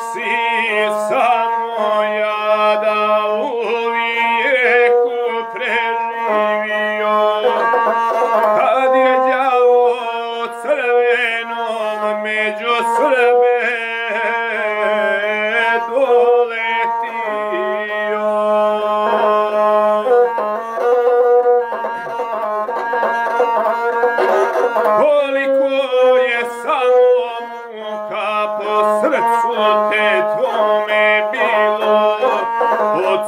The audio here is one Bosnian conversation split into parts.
Лисица моя да увеку преживio, Kad među srbe,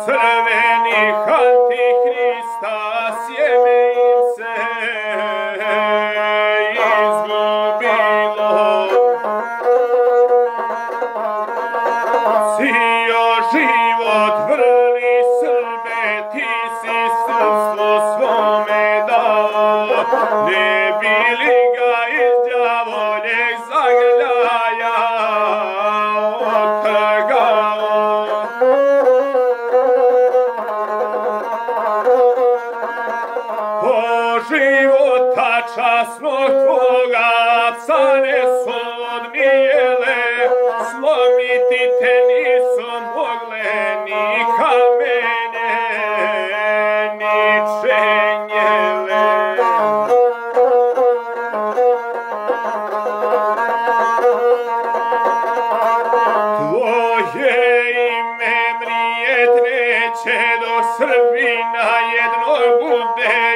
crvenih antihrista sjeme im se izgubilo. Sio život vrlo života časnog tvoga Apsa ne su odmijele Slomiti te nisu mogle Ni kamene, ni čenjele Tvoje ime mrijet neće Do Srbina jednoj bude.